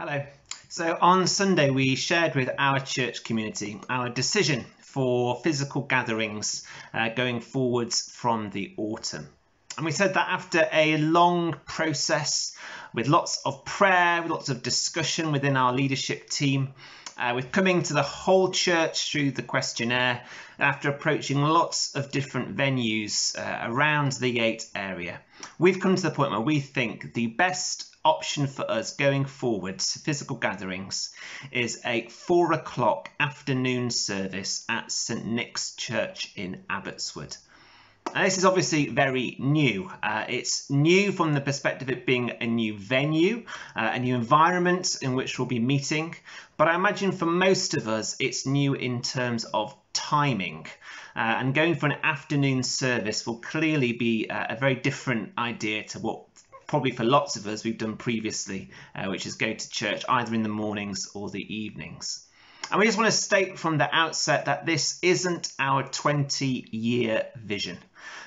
Hello. So on Sunday, we shared with our church community our decision for physical gatherings uh, going forwards from the autumn. And we said that after a long process with lots of prayer, with lots of discussion within our leadership team, uh, with coming to the whole church through the questionnaire, after approaching lots of different venues uh, around the Yate area, we've come to the point where we think the best option for us going forward to physical gatherings is a four o'clock afternoon service at St Nick's Church in Abbotswood. Now, this is obviously very new. Uh, it's new from the perspective of it being a new venue, uh, a new environment in which we'll be meeting. But I imagine for most of us, it's new in terms of timing. Uh, and going for an afternoon service will clearly be uh, a very different idea to what probably for lots of us we've done previously, uh, which is go to church either in the mornings or the evenings. And we just want to state from the outset that this isn't our 20 year vision.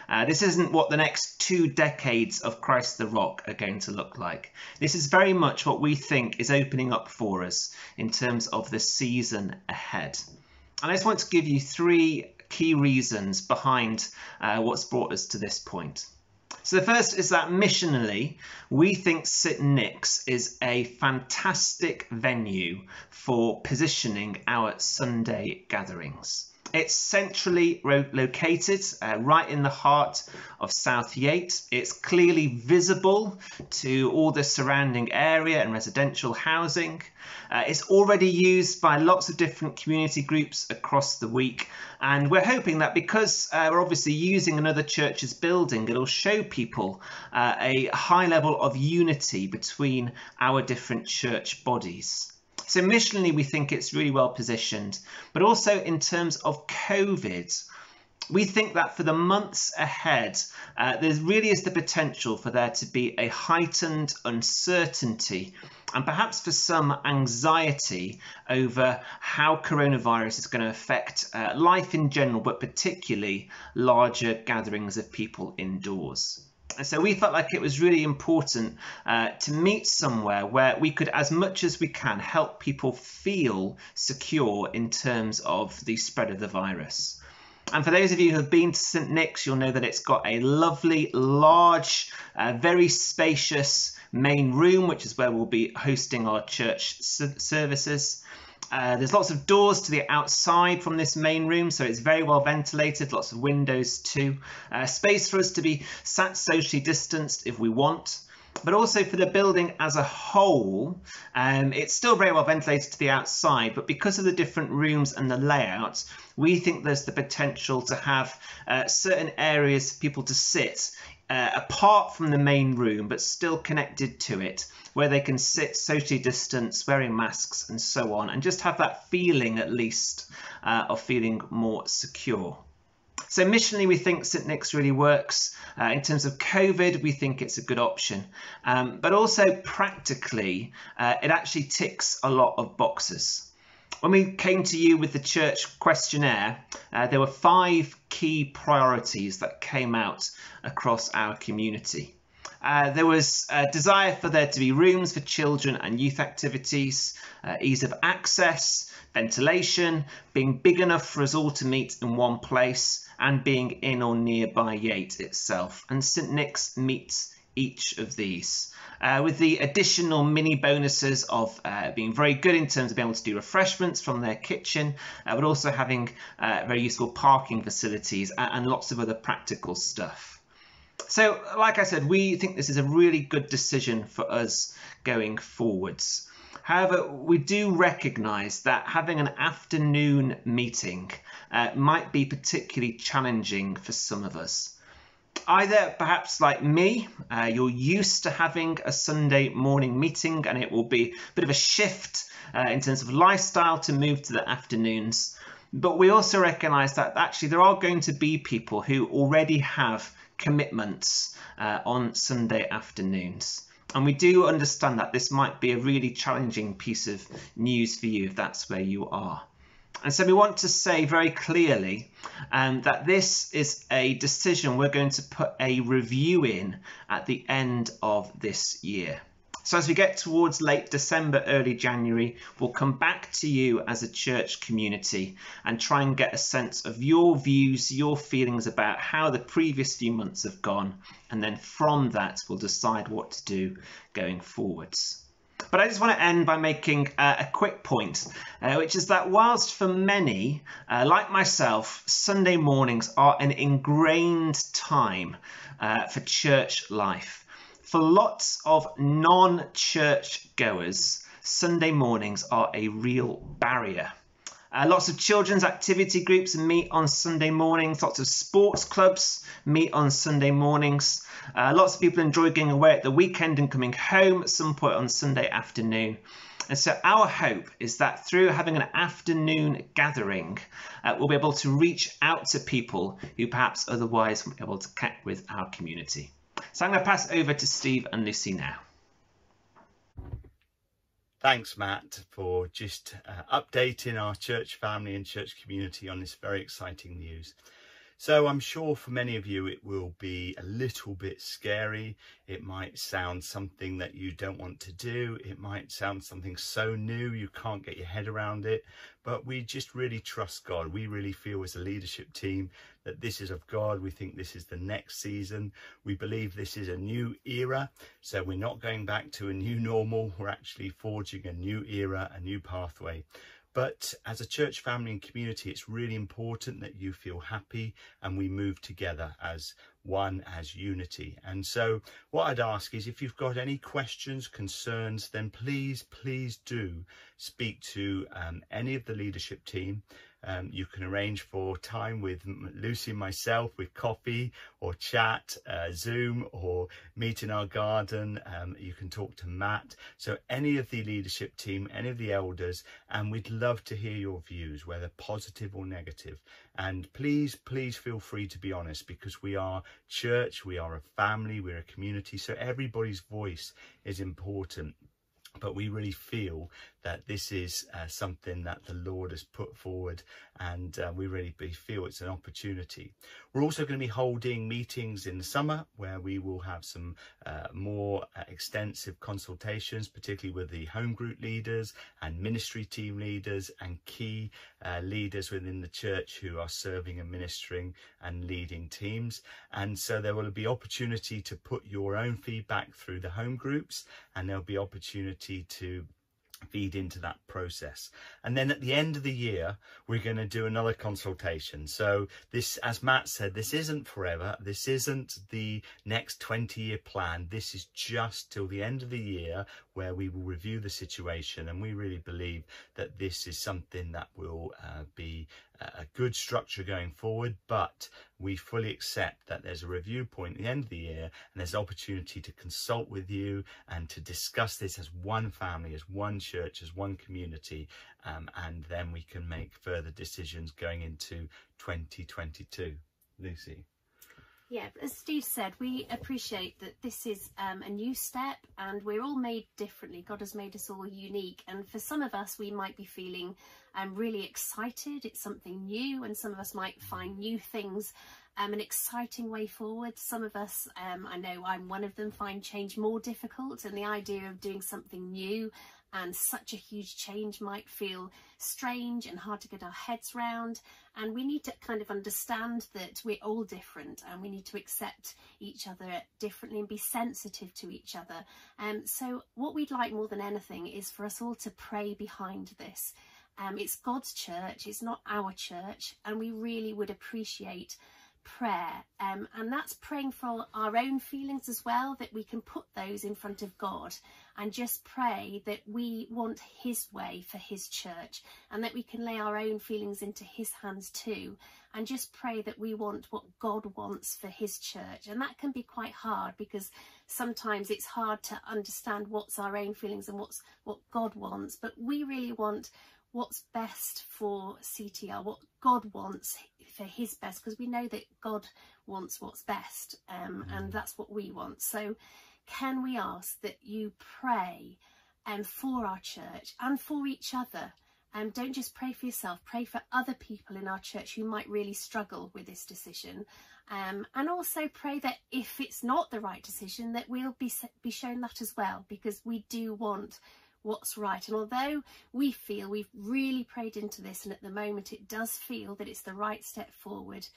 Uh, this isn't what the next two decades of Christ the Rock are going to look like. This is very much what we think is opening up for us in terms of the season ahead. And I just want to give you three key reasons behind uh, what's brought us to this point. So the first is that missionally, we think St Nick's is a fantastic venue for positioning our Sunday gatherings. It's centrally located, uh, right in the heart of South Yate. It's clearly visible to all the surrounding area and residential housing. Uh, it's already used by lots of different community groups across the week, and we're hoping that because uh, we're obviously using another church's building, it'll show people uh, a high level of unity between our different church bodies. So missionally, we think it's really well positioned, but also in terms of COVID, we think that for the months ahead, uh, there really is the potential for there to be a heightened uncertainty and perhaps for some anxiety over how coronavirus is going to affect uh, life in general, but particularly larger gatherings of people indoors. And so we felt like it was really important uh, to meet somewhere where we could, as much as we can, help people feel secure in terms of the spread of the virus. And for those of you who have been to St Nick's, you'll know that it's got a lovely, large, uh, very spacious main room, which is where we'll be hosting our church services. Uh, there's lots of doors to the outside from this main room, so it's very well ventilated, lots of windows too. Uh, space for us to be sat socially distanced if we want but also for the building as a whole, um, it's still very well ventilated to the outside, but because of the different rooms and the layouts, we think there's the potential to have uh, certain areas for people to sit uh, apart from the main room, but still connected to it, where they can sit socially distanced, wearing masks and so on, and just have that feeling at least uh, of feeling more secure. So missionally, we think St Nick's really works. Uh, in terms of COVID, we think it's a good option. Um, but also practically, uh, it actually ticks a lot of boxes. When we came to you with the church questionnaire, uh, there were five key priorities that came out across our community. Uh, there was a desire for there to be rooms for children and youth activities, uh, ease of access, ventilation, being big enough for us all to meet in one place, and being in or nearby Yate itself. And St Nick's meets each of these. Uh, with the additional mini bonuses of uh, being very good in terms of being able to do refreshments from their kitchen, uh, but also having uh, very useful parking facilities and, and lots of other practical stuff. So, like I said, we think this is a really good decision for us going forwards. However, we do recognise that having an afternoon meeting uh, might be particularly challenging for some of us either perhaps like me, uh, you're used to having a Sunday morning meeting and it will be a bit of a shift uh, in terms of lifestyle to move to the afternoons. But we also recognize that actually there are going to be people who already have commitments uh, on Sunday afternoons. And we do understand that this might be a really challenging piece of news for you if that's where you are. And so we want to say very clearly um, that this is a decision we're going to put a review in at the end of this year. So as we get towards late December, early January, we'll come back to you as a church community and try and get a sense of your views, your feelings about how the previous few months have gone. And then from that, we'll decide what to do going forwards. But I just want to end by making uh, a quick point, uh, which is that whilst for many, uh, like myself, Sunday mornings are an ingrained time uh, for church life for lots of non-church goers, Sunday mornings are a real barrier. Uh, lots of children's activity groups meet on Sunday mornings. Lots of sports clubs meet on Sunday mornings. Uh, lots of people enjoy going away at the weekend and coming home at some point on Sunday afternoon. And so our hope is that through having an afternoon gathering, uh, we'll be able to reach out to people who perhaps otherwise won't be able to connect with our community. So I'm going to pass over to Steve and Lucy now. Thanks, Matt, for just uh, updating our church family and church community on this very exciting news. So I'm sure for many of you it will be a little bit scary. It might sound something that you don't want to do. It might sound something so new you can't get your head around it. But we just really trust God. We really feel as a leadership team that this is of God. We think this is the next season. We believe this is a new era. So we're not going back to a new normal. We're actually forging a new era, a new pathway. But as a church family and community, it's really important that you feel happy and we move together as one, as unity. And so what I'd ask is if you've got any questions, concerns, then please, please do speak to um, any of the leadership team. Um, you can arrange for time with Lucy and myself with coffee or chat, uh, Zoom or meet in our garden. Um, you can talk to Matt. So any of the leadership team, any of the elders, and we'd love to hear your views, whether positive or negative. And please, please feel free to be honest because we are church, we are a family, we're a community. So everybody's voice is important but we really feel that this is uh, something that the Lord has put forward and uh, we really feel it's an opportunity. We're also going to be holding meetings in the summer where we will have some uh, more uh, extensive consultations, particularly with the home group leaders and ministry team leaders and key uh, leaders within the church who are serving and ministering and leading teams. And so there will be opportunity to put your own feedback through the home groups and there'll be opportunity to feed into that process. And then at the end of the year, we're going to do another consultation. So this, as Matt said, this isn't forever. This isn't the next 20 year plan. This is just till the end of the year where we will review the situation. And we really believe that this is something that will uh, be a good structure going forward, but we fully accept that there's a review point at the end of the year and there's opportunity to consult with you and to discuss this as one family, as one church, as one community, um, and then we can make further decisions going into 2022. Lucy. Yeah, as Steve said, we appreciate that this is um, a new step and we're all made differently. God has made us all unique. And for some of us, we might be feeling um, really excited. It's something new and some of us might find new things um, an exciting way forward. Some of us, um, I know I'm one of them, find change more difficult and the idea of doing something new and such a huge change might feel strange and hard to get our heads round. And we need to kind of understand that we're all different and we need to accept each other differently and be sensitive to each other. And um, so what we'd like more than anything is for us all to pray behind this. Um, it's God's church it's not our church and we really would appreciate prayer um, and that's praying for our own feelings as well that we can put those in front of God and just pray that we want his way for his church and that we can lay our own feelings into his hands too and just pray that we want what God wants for his church. And that can be quite hard because sometimes it's hard to understand what's our own feelings and what's what God wants but we really want what's best for CTR, what God wants for his best, because we know that God wants what's best um, and mm. that's what we want. So can we ask that you pray um, for our church and for each other um, don't just pray for yourself, pray for other people in our church who might really struggle with this decision. Um, and also pray that if it's not the right decision, that we'll be, be shown that as well, because we do want what's right. And although we feel we've really prayed into this, and at the moment it does feel that it's the right step forward,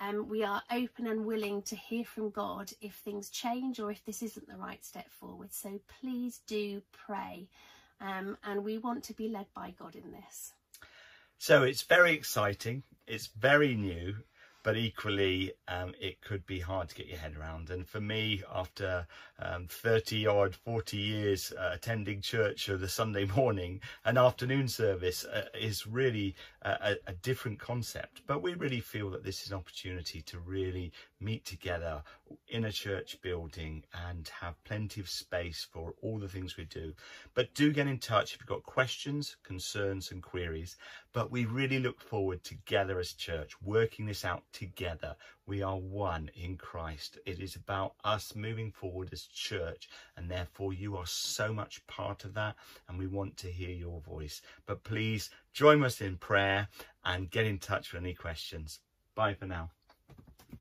um, we are open and willing to hear from God if things change or if this isn't the right step forward. So please do pray. Um, and we want to be led by God in this. So it's very exciting. It's very new but equally um, it could be hard to get your head around. And for me, after um, 30 odd, 40 years uh, attending church of the Sunday morning, an afternoon service uh, is really a, a, different concept. But we really feel that this is an opportunity to really meet together in a church building and have plenty of space for all the things we do. But do get in touch if you've got questions, concerns and queries. But we really look forward together as church, working this out together. We are one in Christ. It is about us moving forward as church, and therefore you are so much part of that, and we want to hear your voice. But please join us in prayer and get in touch with any questions. Bye for now.